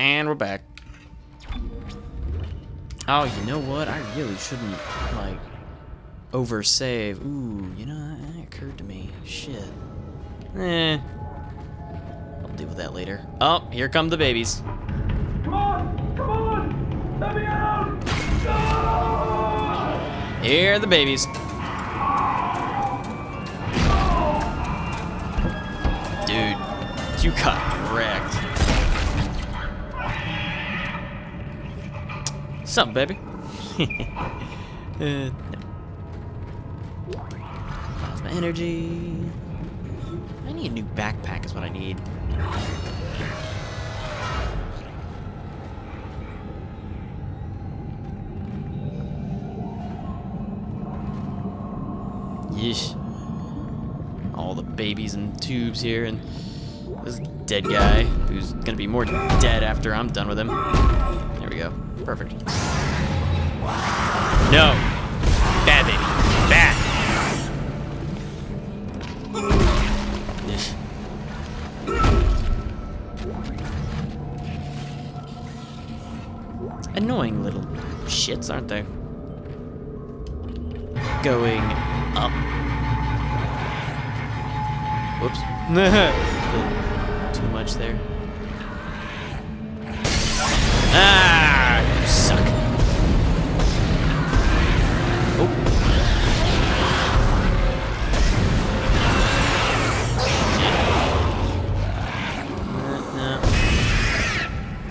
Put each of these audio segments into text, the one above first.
And we're back. Oh, you know what? I really shouldn't, like, oversave. Ooh, you know, that occurred to me. Shit. Eh. I'll deal with that later. Oh, here come the babies. Come on! Come on! Let me out! No! Here are the babies. Dude, you got wrecked. Something, baby. uh, no. Plasma energy. I need a new backpack is what I need. Yeesh. All the babies and tubes here, and this dead guy who's gonna be more dead after I'm done with him. Perfect. No. Bad baby. Bad. Annoying little shits, aren't they? Going up. Whoops. Too much there. Ah,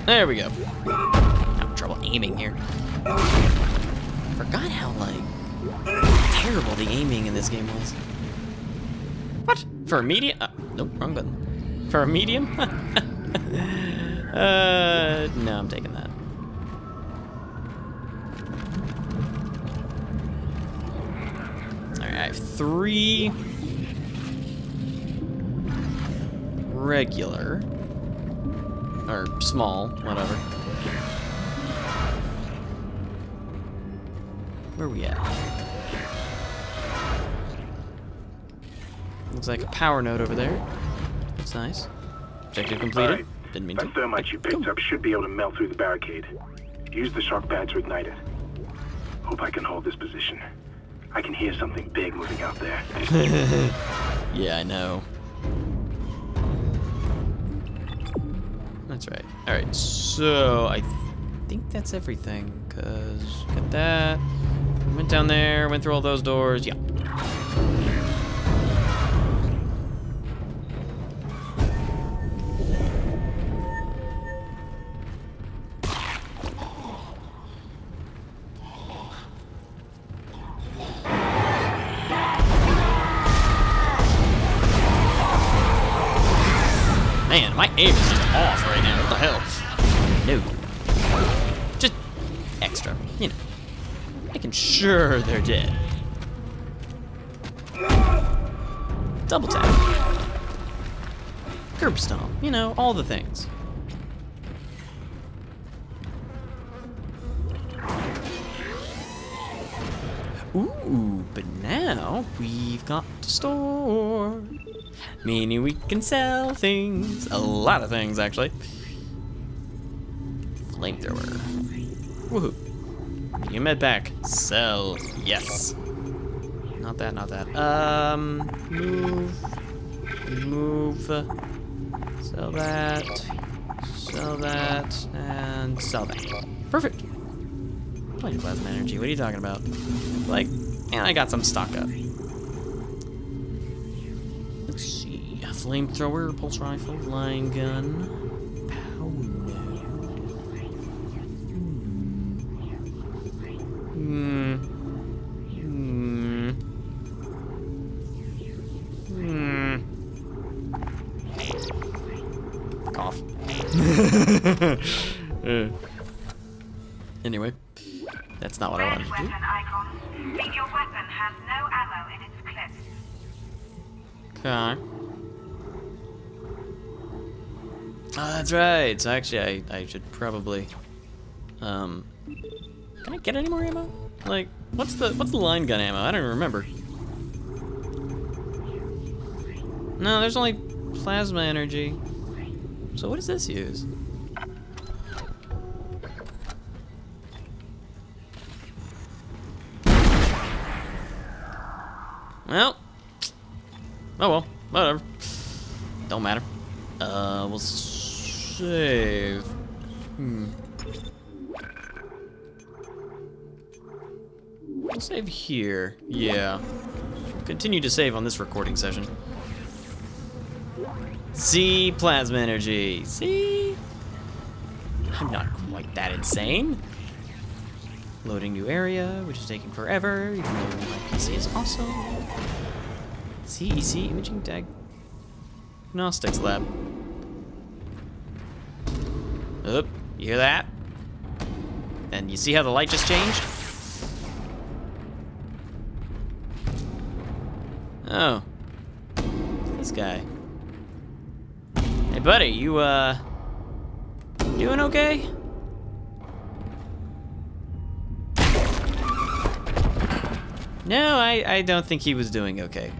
There we go. Having trouble aiming here. Forgot how like terrible the aiming in this game was. What? For a medium? Uh, nope, wrong button. For a medium? uh, no, I'm taking that. Alright, I have three regular, or small, whatever. Where are we at? Looks like a power node over there. That's nice. Objective completed. Alright. Didn't mean That to. thermite you picked Go. up should be able to melt through the barricade. Use the shock pad to ignite it. Hope I can hold this position. I can hear something big moving out there. Yeah, I know. That's right. Alright, so I think that's everything, because got that. Went down there, went through all those doors. Yeah. Man, my aim is off right now. What the hell? No. Just extra, you know. Making sure they're dead. Double tap. Curb stomp, you know, all the things. Ooh, but now we've got to store. Meaning we can sell things. A lot of things, actually. Flamethrower. Woohoo. You med back. Sell. Yes. Not that, not that. Um, move. Move. Sell that. Sell that. And sell that. Perfect. Plenty of plasma energy. What are you talking about? Like, and I got some stock up. Flamethrower, pulse rifle, line gun, power. Hmm. Hmm. Hmm. Cough. Uh. Anyway, that's not what I wanted to do. icon. Your weapon has no ammo in its clip. Okay. That's right. So actually, I, I should probably... Um, can I get any more ammo? Like, what's the what's the line gun ammo? I don't even remember. No, there's only plasma energy. So what does this use? Well, oh well, whatever. Don't matter. Uh, we'll save. Hmm. We'll save here. Yeah. Continue to save on this recording session. See plasma energy. See? I'm not quite that insane. Loading new area, which is taking forever, even though my PC is awesome. CEC Imaging Diagnostics Lab. Oop, you hear that? And you see how the light just changed? Oh. This guy. Hey buddy, you uh doing okay? No, I, I don't think he was doing okay.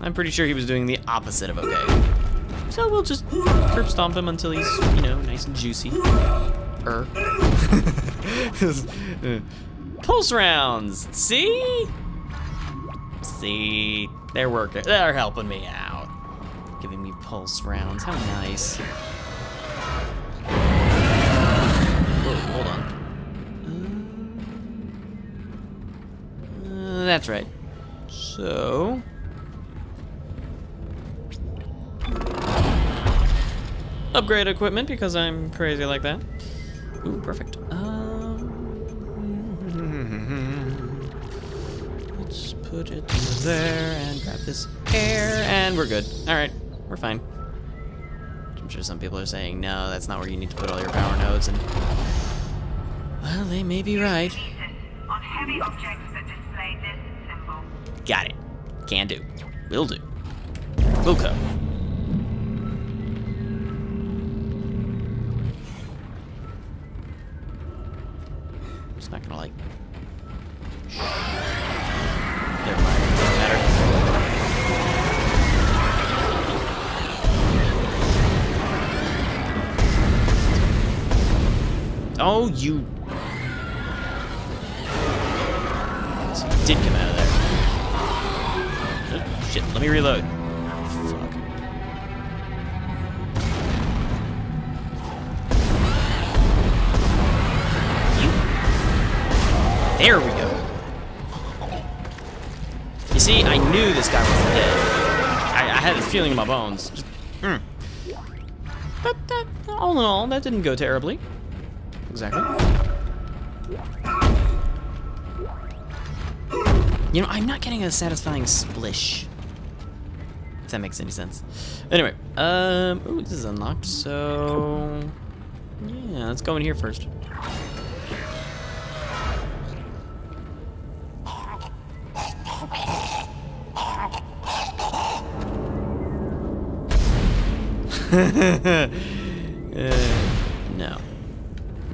I'm pretty sure he was doing the opposite of okay. So we'll just curb stomp him until he's, you know, nice and juicy. Er. Pulse rounds! See? See? They're working. They're helping me out. Giving me pulse rounds. How nice. Whoa, hold on. Uh, that's right. So... Upgrade equipment because I'm crazy like that. Ooh, perfect. Um, let's put it there and grab this air, and we're good. All right, we're fine. I'm sure some people are saying, no, that's not where you need to put all your power nodes, and well, they may be right. Jesus. On heavy objects that display this symbol. Got it. Can do. Will do. Will co. Oh, you. So you did come out of there. Oh, shit, let me reload. Fuck. You. There we go. You see, I knew this guy was dead. I, I had a feeling in my bones. Just, mm. But that, all in all, that didn't go terribly. Exactly. You know, I'm not getting a satisfying splish. If that makes any sense. Anyway, um, ooh, this is unlocked, so... Yeah, let's go in here first.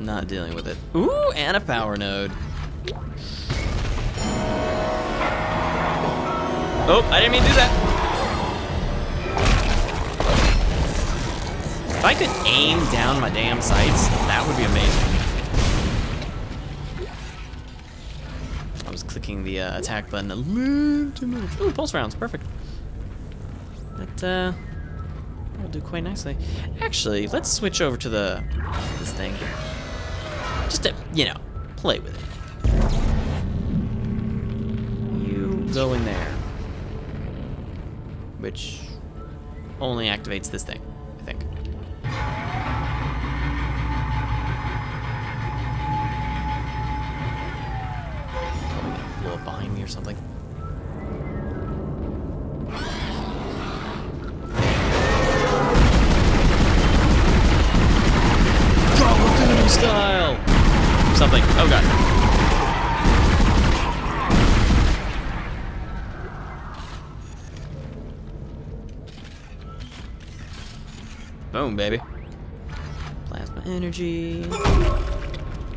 No. Not dealing with it. Ooh, and a power node. Oh, I didn't mean to do that. If I could aim down my damn sights, that would be amazing. I was clicking the uh, attack button a little too much. Ooh, pulse rounds, perfect. That, uh, will do quite nicely. Actually, let's switch over to the, this thing. Just to, you know, play with it. You go in there. Which only activates this thing, I think. Probably gonna blow up behind me or something. Call of Duty style! Something. Oh god. Boom, baby. Plasma energy.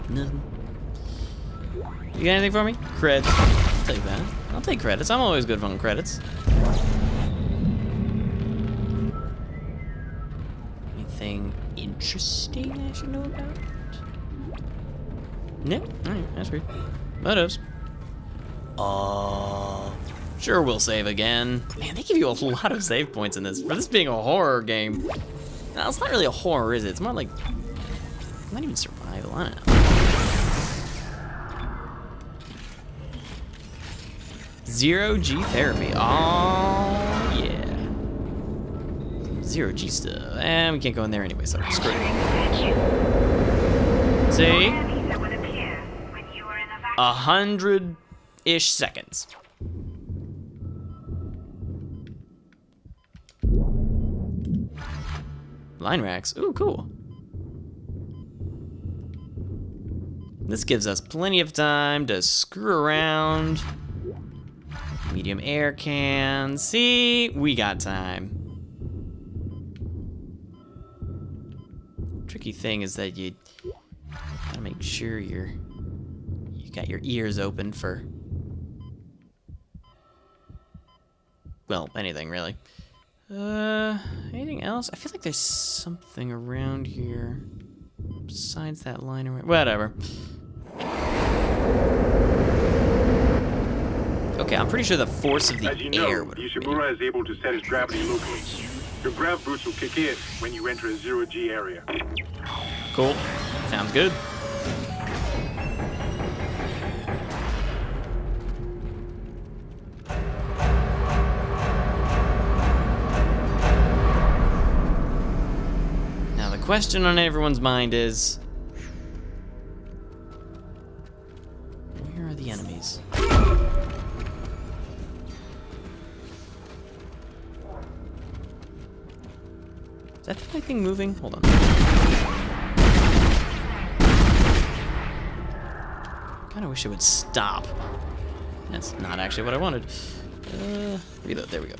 Nothing. You got anything for me? Credits. I'll take that. I'll take credits. I'm always good on credits. Anything interesting I should know about? No? Alright, that's weird. Motos. Uh, Sure, we'll save again. Man, they give you a lot of save points in this. For this being a horror game, no, it's not really a horror, is it? It's more like, not even survival, I don't know. Zero G therapy. Oh, yeah. Zero G stuff. And we can't go in there anyway, so screw it. See? A hundred-ish seconds. Line racks. Ooh, cool. This gives us plenty of time to screw around. Medium air can. See, we got time. Tricky thing is that you gotta make sure you're you got your ears open for well, anything really. Uh, anything else? I feel like there's something around here besides that line around. Whatever. Okay, I'm pretty sure the force of the As you air know, would. Ishimura is able to set his gravity locally. Your grav boots will kick in when you enter a zero-G area. Cool. Sounds good. Question on everyone's mind is where are the enemies? Is that thing moving? Hold on. Kinda wish it would stop. That's not actually what I wanted. Uh, reload, there we go.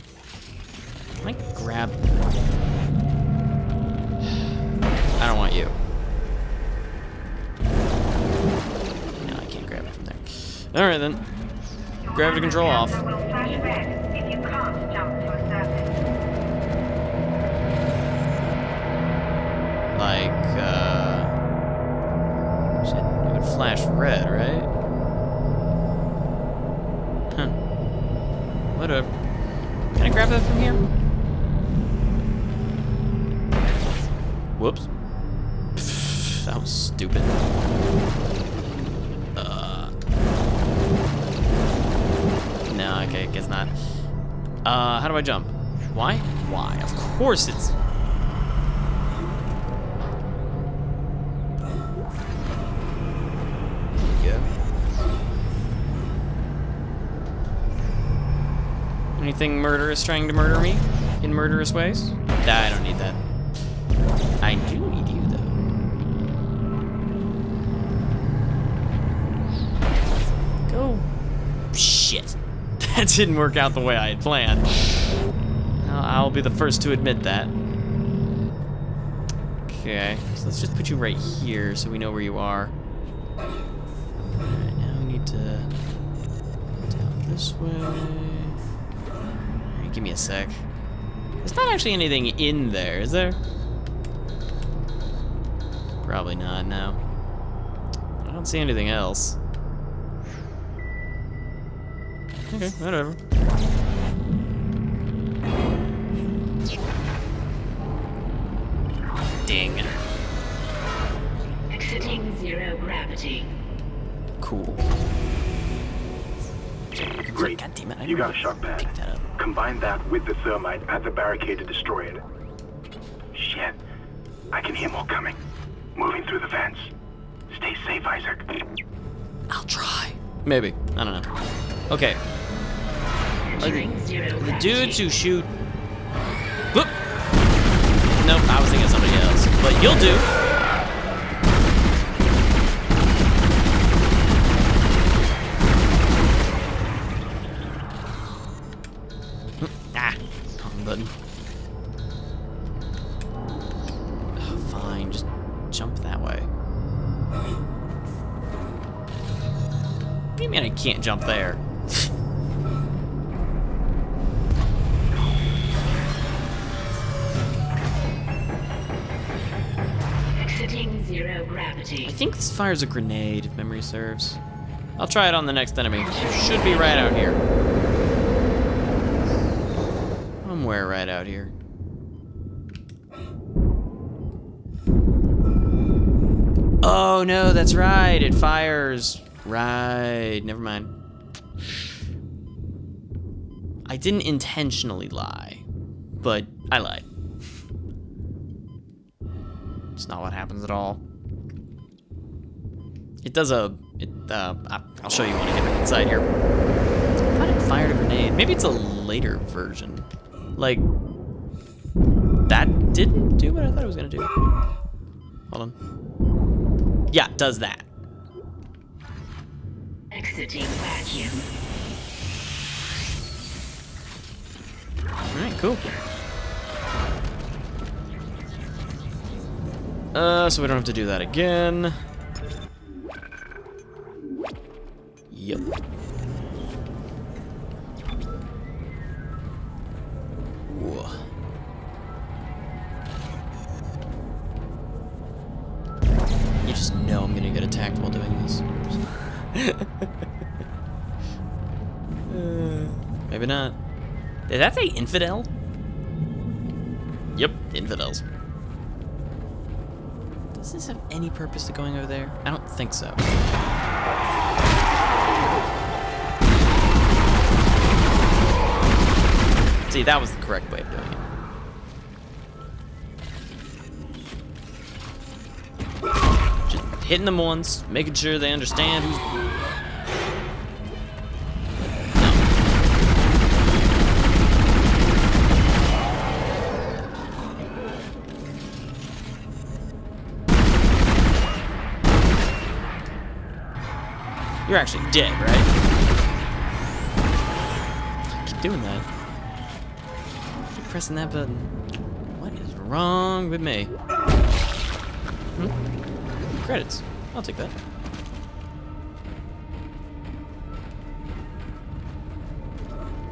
Can I grab... I don't want you. No, I can't grab it from there. Alright then. Gravity control off. sensor will flash red if you can't jump to a surface. Like, uh... Shit, it would flash red, right? Huh. Whatever. Can I grab that from here? Whoops. Was stupid. Uh... No, okay, guess not. Uh, how do I jump? Why? Why? Of course it's There we go. Anything murderous trying to murder me in murderous ways? Nah, I don't need that. I do That didn't work out the way I had planned. I'll, be the first to admit that. Okay, so let's just put you right here so we know where you are. Alright, now we need to down this way. Alright, give me a sec. There's not actually anything in there, is there? Probably not, no. I don't see anything else. Okay, whatever. Ding. Exiting zero gravity. Cool. Great. God damn it, I You got a didn't shock pad. that up. Combine that with the thermite at the barricade to destroy it. Shit. I can hear more coming. Moving through the vents. Stay safe, Isaac. I'll try. Maybe. I don't know. Okay. Zero The dudes who shoot. Whoop. Nope, I was thinking of somebody else. But you'll do. Ah, wrong button. Oh, fine, just jump that way. What do you mean I can't jump there? I think this fires a grenade, if memory serves. I'll try it on the next enemy. Should be right out here. somewhere right out here. Oh no, that's right. It fires. Right. Never mind. I didn't intentionally lie, but I lied. It's not what happens at all. It does a. It. Uh, I'll show you when I get back inside here. I thought it fired a grenade. Maybe it's a later version. Like that didn't do what I thought it was gonna do. Hold on. Yeah, it does that. Exiting vacuum. All right, cool. Uh, so we don't have to do that again. Yep. Whoa. You just know I'm gonna get attacked while doing this. Uh, maybe not. Did that say infidel? Yep, infidels. Does this have any purpose to going over there? I don't think so. That was the correct way of doing it. Just hitting them once, making sure they understand who's You're actually dead, right? Keep doing that. Pressing that button. What is wrong with me? Hmm? Credits. I'll take that.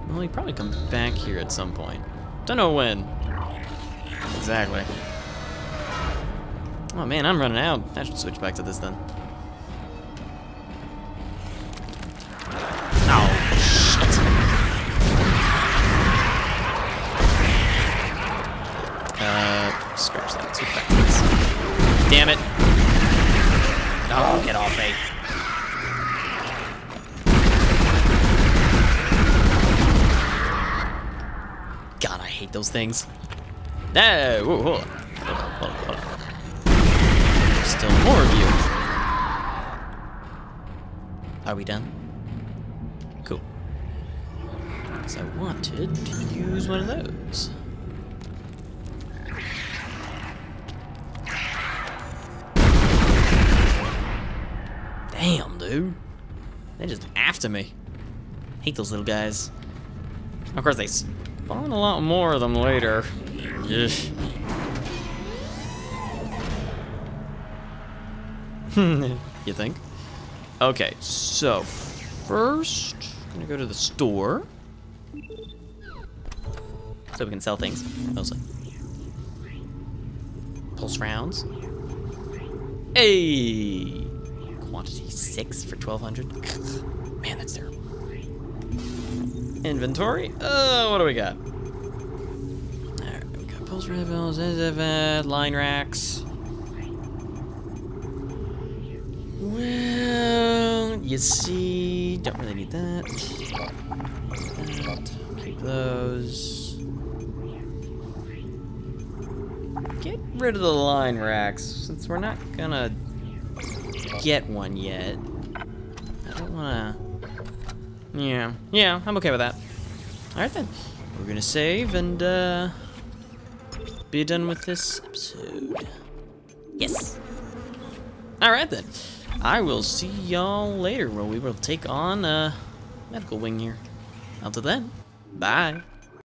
Well, he probably come back here at some point. Don't know when. Exactly. Oh man, I'm running out. I should switch back to this then. Hate those things. No, whoa, hold on. Still more of you. Are we done? Cool. Because I wanted to use one of those. Damn, dude. They're just after me. Hate those little guys. Of course, they spawn a lot more of them later. Ugh. you think? Okay, so first, I'm gonna go to the store. So we can sell things, mostly. Pulse rounds. Hey! Quantity six for 1200. Man, that's terrible. Inventory. Uh, what do we got? Alright, we got pulse rifles, line racks. Well, you see, don't really need that. That, Keep those. Get rid of the line racks, since we're not gonna get one yet. I don't wanna. Yeah, yeah, I'm okay with that. Alright then. We're gonna save and, uh. Be done with this episode. Yes. Alright then. I will see y'all later where we will take on, uh, medical wing here. Until then, bye.